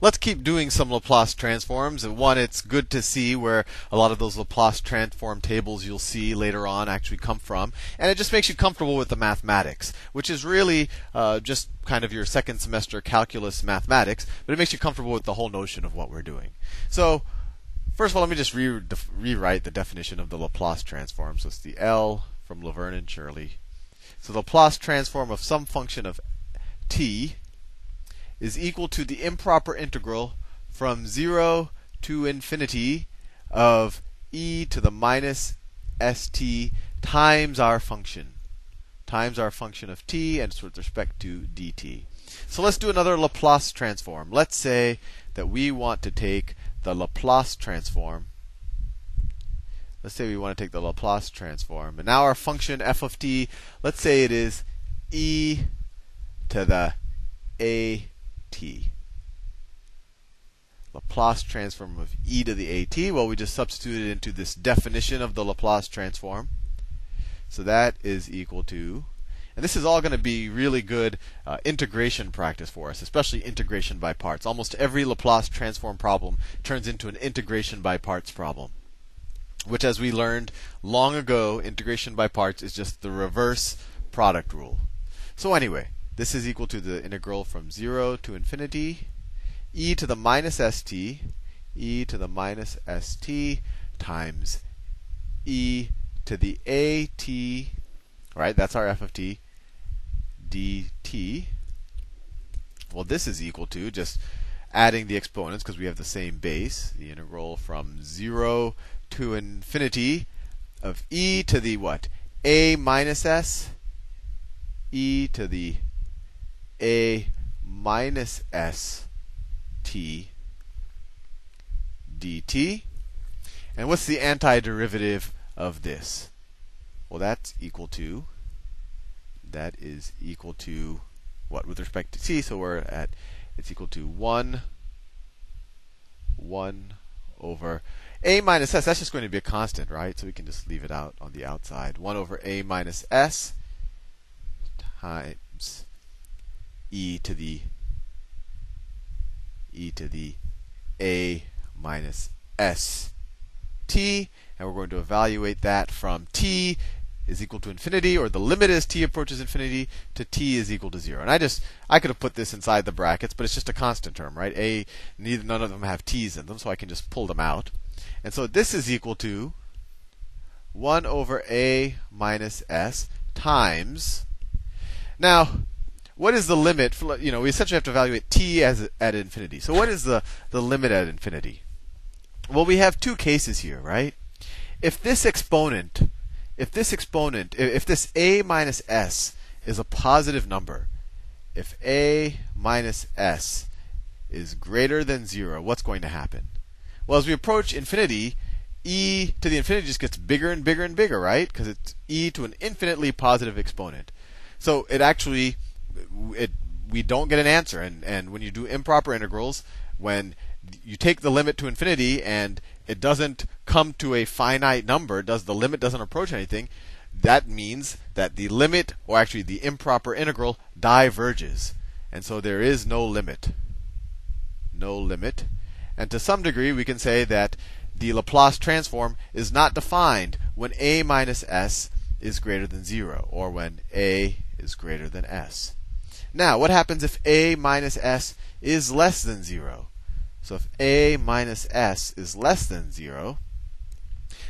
let's keep doing some Laplace transforms. One, it's good to see where a lot of those Laplace transform tables you'll see later on actually come from. And it just makes you comfortable with the mathematics, which is really uh, just kind of your second semester calculus mathematics, but it makes you comfortable with the whole notion of what we're doing. So, first of all, let me just re- def- rewrite the definition of the Laplace transform. So it's the L from Laverne and Shirley. So the Laplace transform of some function of t is equal to the improper integral from 0 to infinity of e to the minus st times our function. Times our function of t, and it's with respect to dt. So let's do another Laplace transform. Let's say that we want to take the Laplace transform. Let's say we want to take the Laplace transform. And now our function f of t, let's say it is e to the a t. Laplace transform of e to the at. Well, we just substituted into this definition of the Laplace transform. So that is equal to, and this is all going to be really good uh, integration practice for us, especially integration by parts. Almost every Laplace transform problem turns into an integration by parts problem, which, as we learned long ago, integration by parts is just the reverse product rule. So, anyway, this is equal to the integral from 0 to infinity. E to the minus st e to the minus st times e to the at right? That's our f of t dt well this is equal to just adding the exponents because we have the same base the integral from 0 to infinity of e to the what? A minus s e to the a minus s t dt. And what's the antiderivative of this? Well, that's equal to, that is equal to what with respect to t? So we're at, it's equal to 1, 1 over a minus s. That's just going to be a constant, right? So we can just leave it out on the outside. 1 over a minus s times e to the e to the a minus s t, and we're going to evaluate that from t is equal to infinity, or the limit as t approaches infinity, to t is equal to zero. And I just I could have put this inside the brackets, but it's just a constant term, right? A neither none of them have t's in them, so I can just pull them out. And so this is equal to 1 over a minus s times. Now, what is the limit? For, you know, we essentially have to evaluate t as at infinity. So what is the the limit at infinity? Well, we have two cases here, right? If this exponent, if this exponent, if this a minus s is a positive number, if a minus s is greater than zero, what's going to happen? Well, as we approach infinity, e to the infinity just gets bigger and bigger and bigger, right? Because it's e to an infinitely positive exponent. So it actually it we don't get an answer. And and when you do improper integrals, when you take the limit to infinity and it doesn't come to a finite number, does the limit doesn't approach anything, that means that the limit, or actually the improper integral, diverges. And so there is no limit. No limit. And to some degree, we can say that the Laplace transform is not defined when a minus s is greater than 0, or when a is greater than s. Now, what happens if a minus s is less than 0? So if a minus s is less than 0,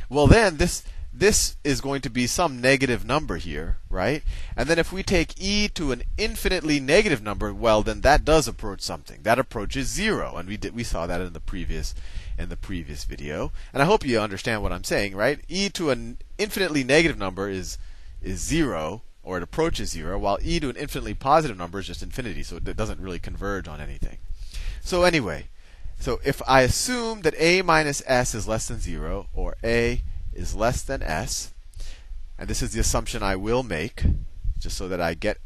well then this this is going to be some negative number here, right? And then if we take e to an infinitely negative number, well then that does approach something. That approaches 0, and we did we saw that in the previous in the previous video. And I hope you understand what I'm saying, right? e to an infinitely negative number is is 0 or it approaches zero, while e to an infinitely positive number is just infinity, so it doesn't really converge on anything. So anyway, so if I assume that a minus s is less than zero, or a is less than s, and this is the assumption I will make, just so that I get,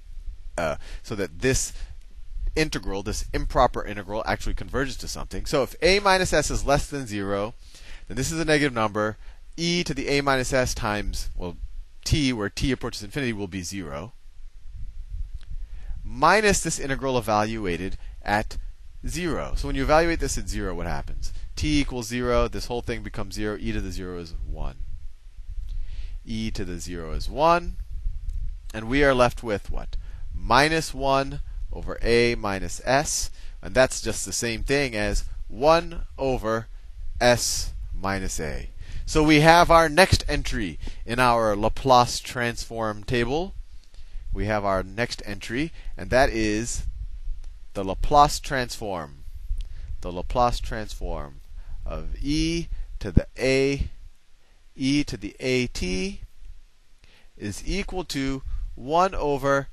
uh, so that this integral, this improper integral, actually converges to something. So if a minus s is less than zero, then this is a negative number. e to the a minus s times, well, t, where t approaches infinity, will be 0, minus this integral evaluated at 0. So when you evaluate this at 0, what happens? t equals 0, this whole thing becomes 0, e to the 0 is 1. e to the 0 is 1. And we are left with what? Minus 1 over a minus s. And that's just the same thing as 1 over s minus a. So we have our next entry in our Laplace transform table. We have our next entry, and that is the Laplace transform. The Laplace transform of e to the a, e to the at is equal to 1 over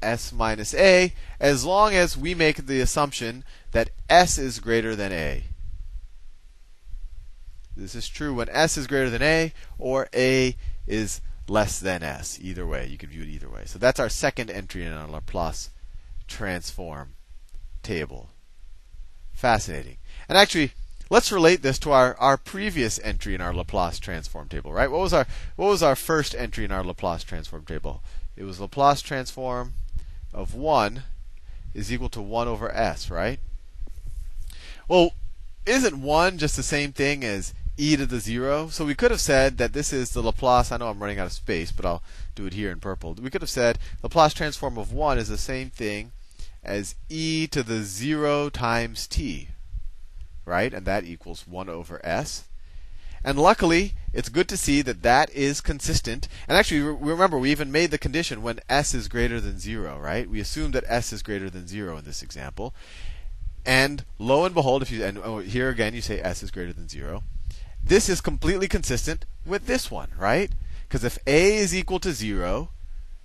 s minus a, as long as we make the assumption that s is greater than a. This is true when s is greater than a or a is less than s. Either way, you can view it either way. So that's our second entry in our Laplace transform table. Fascinating. And actually, let's relate this to our, our previous entry in our Laplace transform table, right? What was our what was our first entry in our Laplace transform table? It was Laplace transform of 1 is equal to 1 over s, right? Well, isn't 1 just the same thing as e to the 0. So we could have said that this is the Laplace. I know I'm running out of space, but I'll do it here in purple. We could have said Laplace transform of 1 is the same thing as e to the 0 times t. Right? And that equals 1 over s. And luckily, it's good to see that that is consistent. And actually, remember, we even made the condition when s is greater than 0, right? We assume that s is greater than 0 in this example. And lo and behold, if you and oh, here again you say s is greater than 0, this is completely consistent with this one, right? Because if a is equal to 0,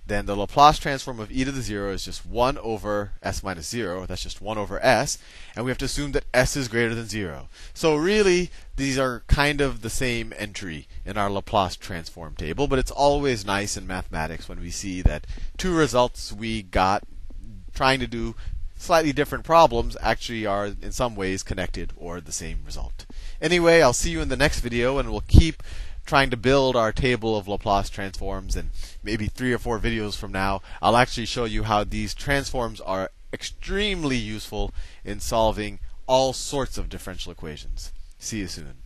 then the Laplace transform of e to the 0 is just 1 over s minus 0. That's just 1 over s. And we have to assume that s is greater than 0. So really, these are kind of the same entry in our Laplace transform table, but it's always nice in mathematics when we see that two results we got trying to do slightly different problems actually are in some ways connected or the same result. Anyway, I'll see you in the next video and we'll keep trying to build our table of Laplace transforms and maybe three or four videos from now, I'll actually show you how these transforms are extremely useful in solving all sorts of differential equations. See you soon.